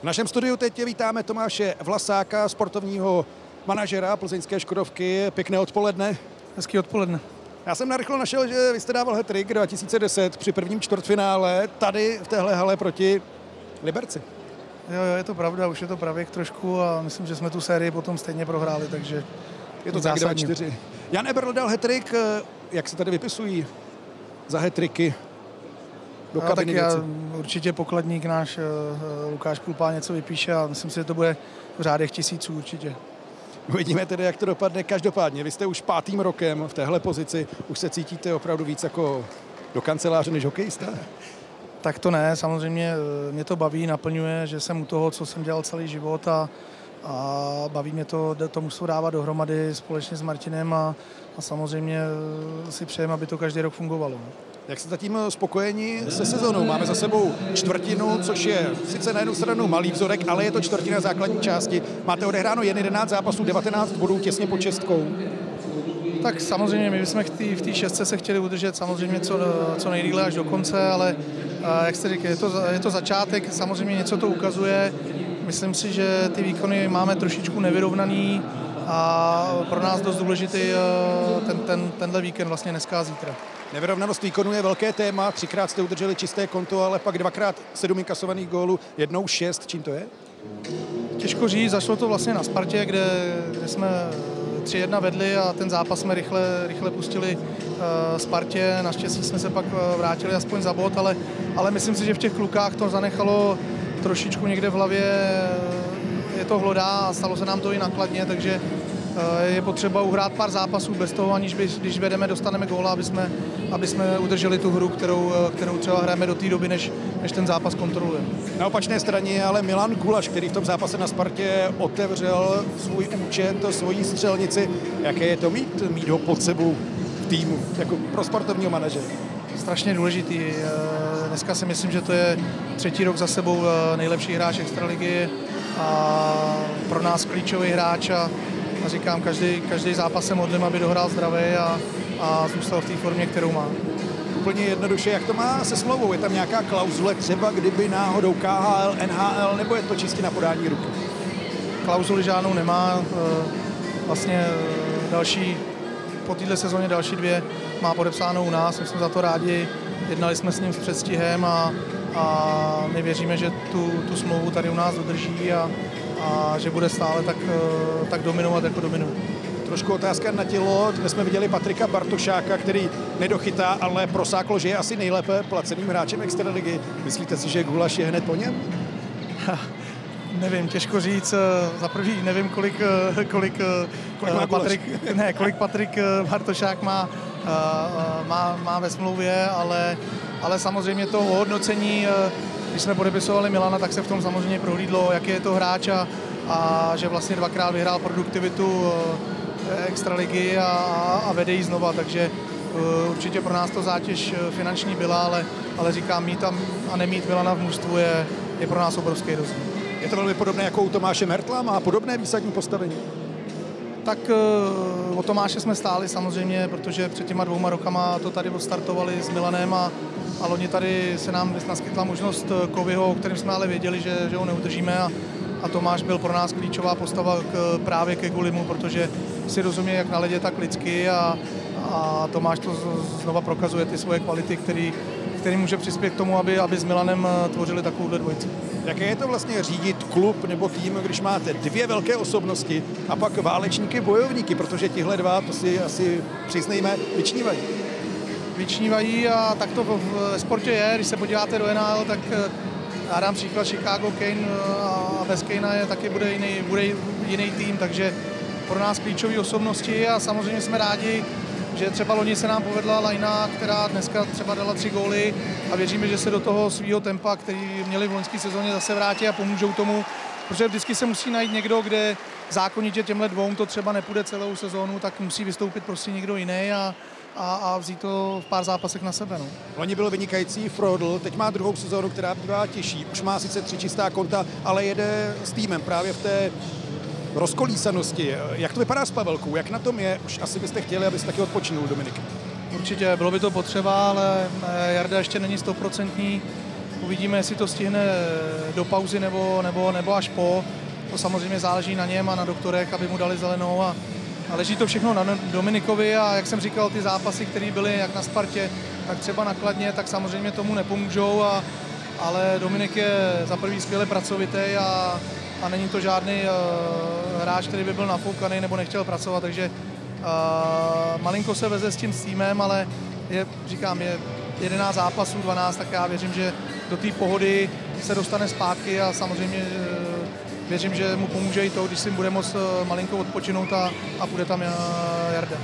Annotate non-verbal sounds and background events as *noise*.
V našem studiu teď vítáme Tomáše Vlasáka, sportovního manažera plzeňské Škodovky. Pěkné odpoledne. Hezký odpoledne. Já jsem narychlo našel, že vy jste dával hat-trick 2010 při prvním čtvrtfinále tady v téhle hale proti Liberci. Jo, jo, je to pravda, už je to pravěk trošku a myslím, že jsme tu sérii potom stejně prohráli, takže je to 2-4. Jan Eberl dal hat-trick, jak se tady vypisují za hat-tricky do no, tak já, určitě pokladník náš uh, Lukáš Kulpá něco vypíše a myslím si, že to bude v řádech tisíců určitě. Uvidíme tedy, jak to dopadne. Každopádně, vy jste už pátým rokem v téhle pozici. Už se cítíte opravdu víc jako do kanceláře než hokejista? Tak to ne, samozřejmě eh, mě to baví, naplňuje, že jsem u toho, co jsem dělal celý život a, a baví mě to, to mužstvo dávat dohromady společně s Martinem a, a samozřejmě eh, si přejeme, aby to každý rok fungovalo. Jak jste zatím spokojeni se sezónou? Máme za sebou čtvrtinu, což je sice na jednu stranu malý vzorek, ale je to čtvrtina základní části. Máte odehráno jen 11 zápasů, 19 bodů těsně po čestkou. Tak samozřejmě, my jsme v té šestce se chtěli udržet samozřejmě co, co nejdíle až do konce, ale jak jste říkal, je to, je to začátek, samozřejmě něco to ukazuje. Myslím si, že ty výkony máme trošičku nevyrovnaný a pro nás dost důležitý ten, ten, tenhle víkend vlastně dneska a zítra. Nevyrovnanost výkonu je velké téma, třikrát jste udrželi čisté konto, ale pak dvakrát sedm inkasovaných gólů, jednou šest. Čím to je? Těžko říct, zašlo to vlastně na Spartě, kde, kde jsme 3-1 vedli a ten zápas jsme rychle, rychle pustili uh, Spartě. Naštěstí jsme se pak uh, vrátili aspoň za bod, ale, ale myslím si, že v těch klukách to zanechalo trošičku někde v hlavě. Je to hlodá a stalo se nám to i nakladně, takže Eh, je potřeba uhrát pár zápasů bez toho, aniž by, když vedeme, dostaneme góla, aby jsme, aby jsme udrželi tu hru, kterou, eh, kterou třeba hrajeme do té doby, než, než ten zápas kontrolujeme. Na opačné straně je ale Milan Gulaš, který v tom zápase na Spartě otevřel svůj účet, svoji střelnici. Jaké je to mít, mít ho pod sebou v týmu, jako pro sportovního manažera? Strašně důležitý. Eh, dneska si myslím, že to je třetí rok za sebou nejlepší hráč Extraligy a pro nás klíčový hráč a a říkám, každý, každý zápas se modlím, aby dohrál zdravý a, a zůstal v té formě, kterou má. Úplně jednoduše, jak to má se smlouvou? Je tam nějaká klauzule třeba, kdyby náhodou KHL, NHL, nebo je to čistě na podání ruky? Klauzuli žádnou nemá. E, vlastně další, po této sezóně další dvě má podepsánou u nás, my jsme za to rádi, jednali jsme s ním s předstihem a, a my věříme, že tu, tu smlouvu tady u nás dodrží a, a že bude stále tak, eh, tak dominovat, jako dominuje. Trošku otázka na tělo. Dnes jsme viděli Patrika Bartošáka, který nedochytá, ale prosáklo, že je asi nejlépe placeným hráčem extraligy. Myslíte si, že Gulaš je hned po něm? *laughs* nevím, těžko říct. Eh, za prvý nevím, kolik, eh, kolik, kolik má Patrik, ne, kolik Patrik Bartošák má, má, má ve smlouvě, ale, ale samozřejmě to ohodnocení když jsme podepisovali Milana, tak se v tom samozřejmě prohlídlo, jaký je to hráč a, a že vlastně dvakrát vyhrál produktivitu eh, extraligy a, a vede ji znova, takže určitě pro nás to zátěž eh, finanční byla, ale, ale říkám, mít tam a nemít Milana v mužstvu je, je pro nás obrovský rozdíl. Je to velmi podobné jako u Tomáše Mertla, má podobné výsadní postavení? Tak uh, o Tomáše jsme stáli samozřejmě, protože před těma dvouma rokama to tady odstartovali s Milanem a, a loni tady se nám naskytla možnost Kovyho, o kterém jsme ale věděli, že, že ho neudržíme a, a Tomáš byl pro nás klíčová postava k, právě ke Gulimu, protože si rozumí jak na ledě, tak lidsky a, a Tomáš to znova prokazuje ty svoje kvality, který, který může přispět k tomu, aby, aby s Milanem tvořili takovouhle dvojici. Jaké je to vlastně řídit klub nebo tým, když máte dvě velké osobnosti a pak válečníky, bojovníky, protože tihle dva, to si asi přiznejme, vyčnívají vyčnívají a tak to v sportě je. Když se podíváte do NHL, tak eh, já dám příklad Chicago Kane eh, a bez Kanea je taky bude jiný, bude jiný tým, takže pro nás klíčové osobnosti a samozřejmě jsme rádi, že třeba loni se nám povedla Lajna, která dneska třeba dala tři góly a věříme, že se do toho svého tempa, který měli v loňské sezóně, zase vrátí a pomůžou tomu, protože vždycky se musí najít někdo, kde zákonitě těmhle dvou to třeba nepůjde celou sezónu, tak musí vystoupit prostě někdo jiný a, a, a vzít to v pár zápasech na sebe. No. Loni byl vynikající Frodl, teď má druhou sezónu, která bývá těžší. Už má sice tři čistá konta, ale jede s týmem právě v té rozkolísanosti. Jak to vypadá s Pavelkou? Jak na tom je? Už asi byste chtěli, abyste taky odpočinul, Dominiky. Určitě, bylo by to potřeba, ale eh, Jarda ještě není stoprocentní. Uvidíme, jestli to stihne do pauzy nebo, nebo, nebo až po. To samozřejmě záleží na něm a na doktorech, aby mu dali zelenou a, a leží to všechno na Dominikovi a jak jsem říkal, ty zápasy, které byly jak na Spartě, tak třeba nakladně, tak samozřejmě tomu nepomůžou, a, ale Dominik je za prvý skvěle pracovitý a, a není to žádný uh, hráč, který by byl nafoukaný nebo nechtěl pracovat, takže uh, malinko se veze s tím týmem, ale je, říkám, je 11 zápasů, 12, tak já věřím, že do té pohody se dostane zpátky a samozřejmě uh, věřím, že mu pomůže i to, když si bude moct malinko odpočinout a, a bude tam Jarda.